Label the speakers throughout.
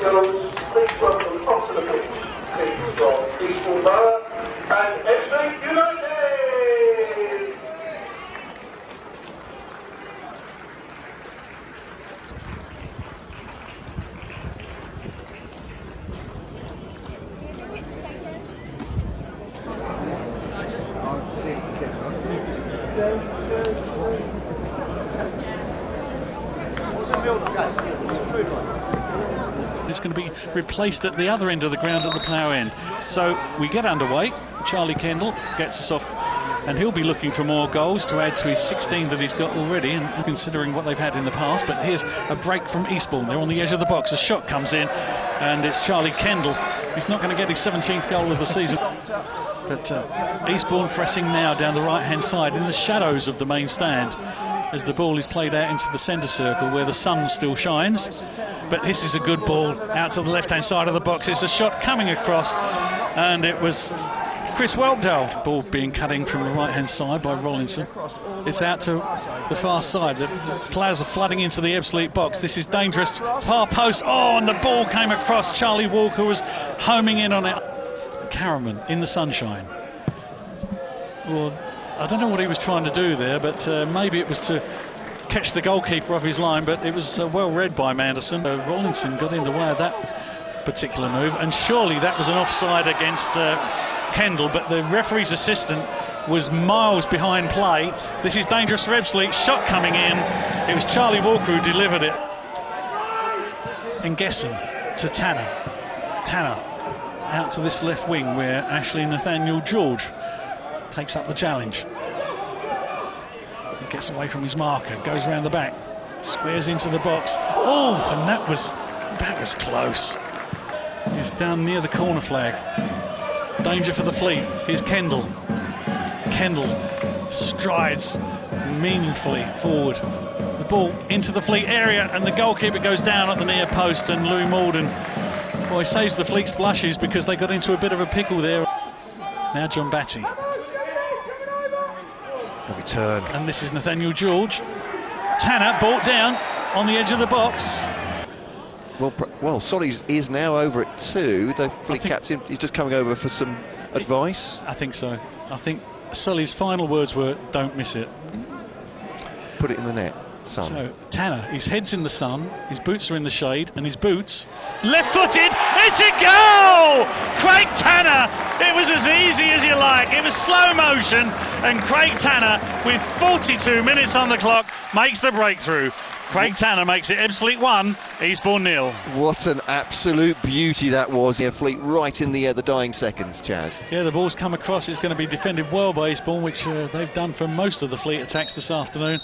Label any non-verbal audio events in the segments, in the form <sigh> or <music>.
Speaker 1: girls, please welcome onto the pitch, teams from Eastbourne Borough
Speaker 2: It's going to be replaced at the other end of the ground at the plough end. So we get underway. Charlie Kendall gets us off, and he'll be looking for more goals to add to his 16 that he's got already, and considering what they've had in the past. But here's a break from Eastbourne. They're on the edge of the box. A shot comes in, and it's Charlie Kendall. He's not going to get his 17th goal of the season. But uh, Eastbourne pressing now down the right hand side in the shadows of the main stand as the ball is played out into the centre circle where the sun still shines. But this is a good ball out to the left hand side of the box. It's a shot coming across, and it was Chris Whelpdale. Ball being cut in from the right hand side by Rollinson. It's out to the far side. The players are flooding into the absolute box. This is dangerous. Far post. Oh, and the ball came across. Charlie Walker was homing in on it. Caraman in the sunshine. Well, I don't know what he was trying to do there, but uh, maybe it was to catch the goalkeeper off his line, but it was uh, well read by Manderson. Uh, Rollinson got in the way of that particular move, and surely that was an offside against uh, Kendall, but the referee's assistant was miles behind play. This is dangerous for Ebbsfleet. Shot coming in. It was Charlie Walker who delivered it. And guessing to Tanner. Tanner out to this left wing where Ashley Nathaniel George takes up the challenge. He gets away from his marker, goes around the back, squares into the box. Oh, and that was that was close. He's down near the corner flag. Danger for the fleet. Here's Kendall. Kendall strides meaningfully forward. The ball into the fleet area, and the goalkeeper goes down at the near post, and Lou Morden well, he saves the fleet's blushes because they got into a bit of a pickle there. Now John Batty.
Speaker 3: Return.
Speaker 2: And this is Nathaniel George. Tanner brought down on the edge of the box.
Speaker 3: Well, well, Solly's is now over at two. The fleet captain is just coming over for some advice.
Speaker 2: I think so. I think Solly's final words were, "Don't miss it."
Speaker 3: Put it in the net. Sun.
Speaker 2: So Tanner, his head's in the sun, his boots are in the shade, and his boots left-footed. It's a goal! Craig Tanner. It was as easy as you like. It was slow motion, and Craig Tanner, with 42 minutes on the clock, makes the breakthrough. Craig Tanner makes it Ebbsfleet 1, Eastbourne nil.
Speaker 3: What an absolute beauty that was. Yeah, Fleet right in the uh, the dying seconds, Chaz.
Speaker 2: Yeah, the ball's come across. It's going to be defended well by Eastbourne, which uh, they've done for most of the Fleet attacks this afternoon.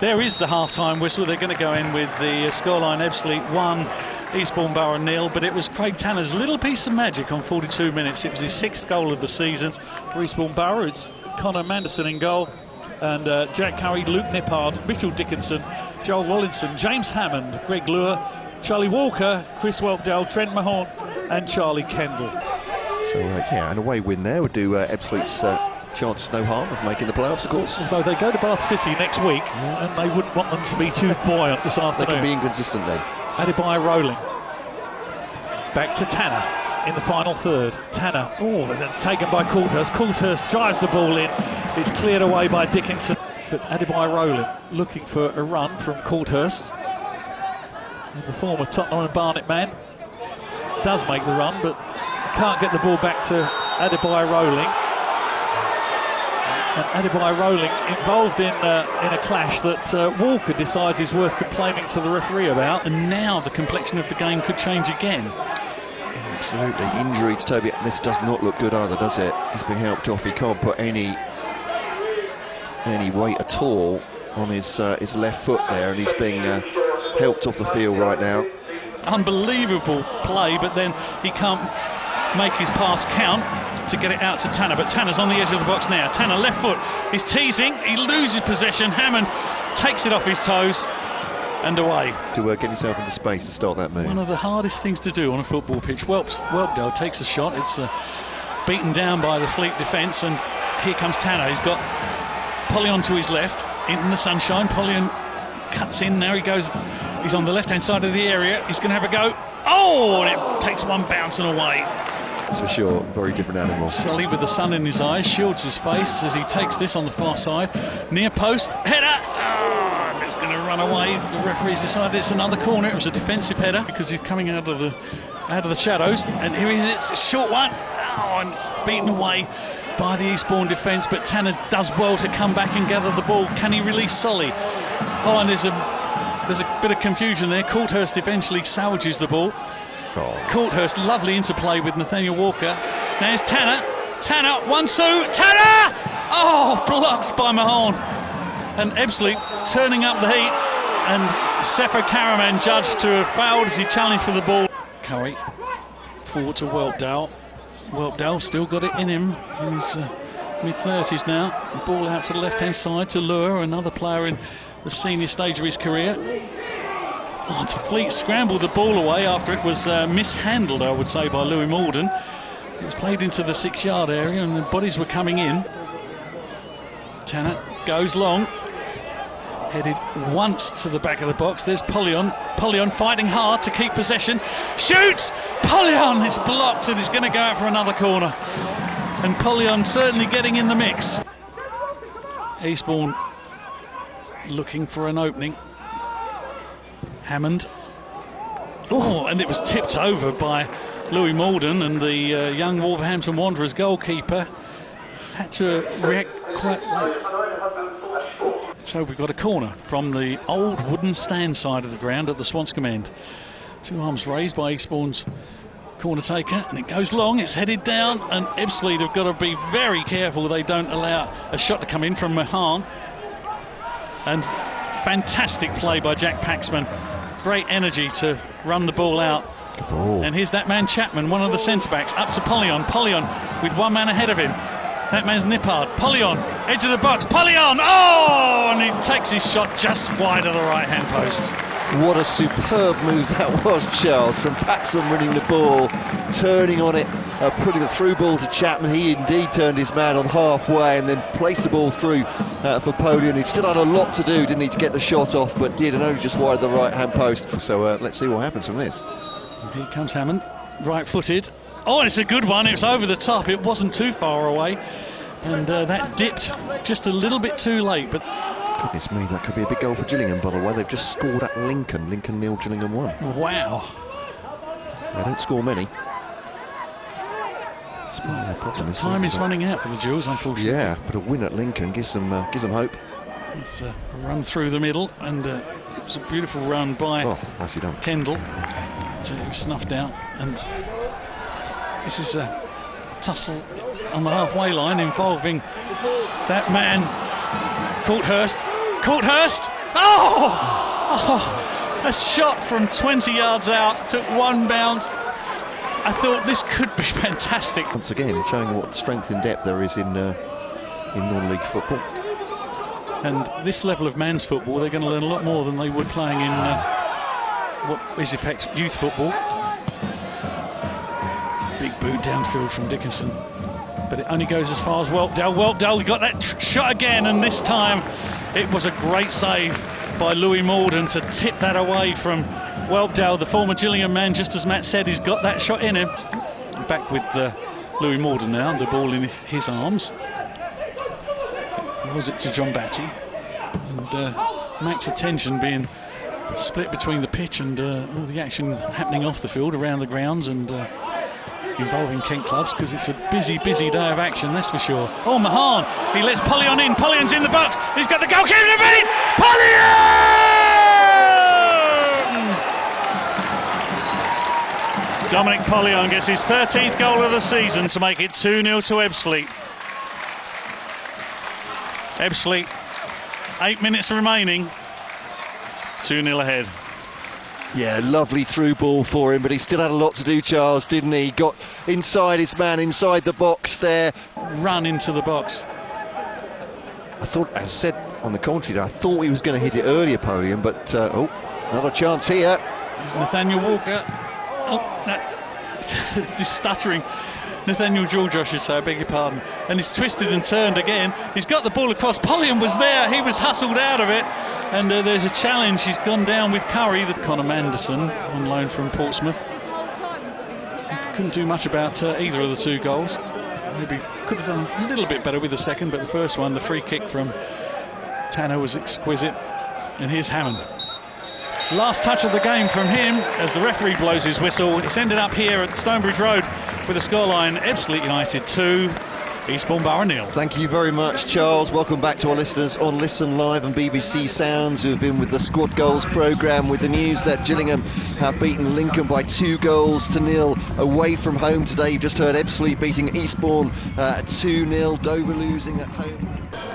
Speaker 2: There is the half-time whistle. They're going to go in with the uh, scoreline Ebbsfleet 1, Eastbourne Borough nil. But it was Craig Tanner's little piece of magic on 42 minutes. It was his sixth goal of the season for Eastbourne Borough. It's Connor Manderson in goal and uh, Jack Curry, Luke Nippard, Mitchell Dickinson, Joel Rollinson, James Hammond, Greg Luer, Charlie Walker, Chris Whelpdale, Trent Mahon, and Charlie Kendall.
Speaker 3: So, uh, yeah, an away win there would do uh, Ebbsfleet's uh, chances no harm of making the playoffs, of course.
Speaker 2: Although they go to Bath City next week, yeah. and they wouldn't want them to be too buoyant this afternoon.
Speaker 3: They can be inconsistent then.
Speaker 2: Adebayo rolling. Back to Tanner in the final third. Tanner, oh, taken by Coulthirst. Coulthirst drives the ball in. It's cleared away by Dickinson. But Adebayo Rowland looking for a run from Coulthirst. And the former Tottenham and Barnet man does make the run, but can't get the ball back to Adebayo Rolling. And Adebayo Rolling involved in uh, in a clash that uh, Walker decides is worth complaining to the referee about, and now the complexion of the game could change again.
Speaker 3: Absolutely. Injury to Toby. This does not look good either, does it? He's being helped off. He can't put any any weight at all on his uh, his left foot there, and he's being uh, helped off the field right now.
Speaker 2: Unbelievable play, but then he can't make his pass count to get it out to Tanner, but Tanner's on the edge of the box now. Tanner left foot is teasing, he loses possession. Hammond takes it off his toes and away.
Speaker 3: To get himself into space to start that move.
Speaker 2: One of the hardest things to do on a football pitch. Whelps, Whelpdale takes a shot. It's uh, beaten down by the Fleet defence, and here comes Tanner. He's got Poleon to his left in the sunshine. Poleon cuts in. Now he goes. He's on the left-hand side of the area. He's going to have a go. Oh, and it takes one bouncing away.
Speaker 3: That's for sure. Very different animal.
Speaker 2: Solly with the sun in his eyes shields his face as he takes this on the far side. Near post, header. It's going to run away. The referee's decided it's another corner. It was a defensive header because he's coming out of the out of the shadows. And here he is. It's a short one. Oh, and it's beaten away by the Eastbourne defence. But Tanner does well to come back and gather the ball. Can he release Solly? Oh, and there's a there's a bit of confusion there. Coulthirst eventually salvages the ball.
Speaker 3: Oh,
Speaker 2: Coulthirst, lovely interplay with Nathaniel Walker. There's Tanner. Tanner, one, two, Tanner! Oh, blocked by Mahon. And Ebbsfleet turning up the heat. And Sepho Karaman judged to have fouled as he challenged for the ball. Curry forward to Whelpdale. Whelpdale still got it in him. He's uh, mid 30s now. Ball out to the left hand side to Luer, another player in the senior stage of his career. Oh, Fleet scrambled the ball away after it was uh, mishandled, I would say, by Louis Malden. It was played into the six yard area and the bodies were coming in. Tanner goes long. Headed once to the back of the box. There's Poleon. Poleon fighting hard to keep possession. Shoots! Poleon is blocked and he's going to go out for another corner. And Poleon certainly getting in the mix. Eastbourne looking for an opening. Hammond. Oh, and it was tipped over by Louis Malden and the uh, young Wolverhampton Wanderers goalkeeper had to react quite late. So we've got a corner from the old wooden stand side of the ground at the Swanscombe end. Two arms raised by Eastbourne's corner taker and it goes long it's headed down and Ebbsfleet have got to be very careful they don't allow a shot to come in from Mahon and fantastic play by Jack Paxman great energy to run the ball out
Speaker 3: ball.
Speaker 2: and here's that man Chapman one of the centre backs up to Poleon Poleon with one man ahead of him that man's Nippard Poleon edge of the box Poleon oh and he takes his shot just wide of the right hand post
Speaker 3: What a superb move that <laughs> was, Charles, from Paxman winning the ball, turning on it, uh, putting the through ball to Chapman. He indeed turned his man on halfway and then placed the ball through uh, for Poleon. He still had a lot to do, didn't he, to get the shot off, but did, and only just wide of the right hand post. So uh, let's see what happens from this.
Speaker 2: Here comes Hammond right footed oh it's a good one it was over the top it wasn't too far away and uh, that dipped just a little bit too late but
Speaker 3: Goodness me, that could be a big goal for Gillingham, by the way. They've just scored at Lincoln. Lincoln nil, Gillingham one.
Speaker 2: wow
Speaker 3: They don't score many. That's part of their problem
Speaker 2: time
Speaker 3: season,
Speaker 2: is running out for the Gills unfortunately
Speaker 3: Yeah, but a win at Lincoln gives them uh, gives them hope.
Speaker 2: It's a run through the middle, and uh, it was a beautiful run by
Speaker 3: Oh, nicely done.
Speaker 2: Kendall to snuffed out. And this is a tussle on the halfway line involving that man, Coulthirst. Coulthirst! Oh! oh! A shot from 20 yards out, took one bounce. I thought this could be <laughs> fantastic.
Speaker 3: Once again, showing what strength and depth there is in uh, in non-league football.
Speaker 2: And this level of man's football, they're going to learn a lot more than they would playing in uh, what is effect youth football. Big boot downfield from Dickinson, but it only goes as far as Whelpdale. Whelpdale got that shot again, and this time it was a great save by Louis Morden to tip that away from Whelpdale, the former Gillingham man. Just as Matt said, he's got that shot in him. Back with uh, Louis Morden now, the ball in his arms was it to John Batty and uh, attention being split between the pitch and uh, all the action happening off the field around the grounds and uh, involving Kent clubs because it's a busy busy day of action that's for sure. Oh Mahon he lets Poleon in. Poleon's in the box. He's got the goalkeeper to beat Poleon Dominic Poleon gets his 13th goal of the season to make it 2-0 to Ebbsfleet. Ebbsfleet, eight minutes remaining, 2 0 ahead.
Speaker 3: Yeah, lovely through ball for him, but he still had a lot to do, Charles, didn't he? Got inside his man, inside the box there.
Speaker 2: Run into the box.
Speaker 3: I thought, as I said on the commentary, I thought he was going to hit it earlier, Poleon, but uh, oh, another chance here.
Speaker 2: Nathaniel Walker. Oh, that, <laughs> just stuttering. Nathaniel George, I should say, I beg your pardon. And he's twisted and turned again. He's got the ball across. Poleon was there. He was hustled out of it. And uh, there's a challenge. He's gone down with Curry, the Conor Manderson on loan from Portsmouth. couldn't do much about uh, either of the two goals. Maybe could have done a little bit better with the second, but the first one, the free kick from Tanner was exquisite. And here's Hammond. Last touch of the game from him as the referee blows his whistle. It's ended up here at Stonebridge Road with a scoreline Ebbsfleet United 2, Eastbourne Borough nil.
Speaker 3: Thank you very much, Charles. Welcome back to our listeners on Listen Live and BBC Sounds who have been with the Squad Goals programme with the news that Gillingham have beaten Lincoln by two goals to nil away from home today. You've just heard Ebbsfleet beating Eastbourne uh, 2 0, Dover losing at home.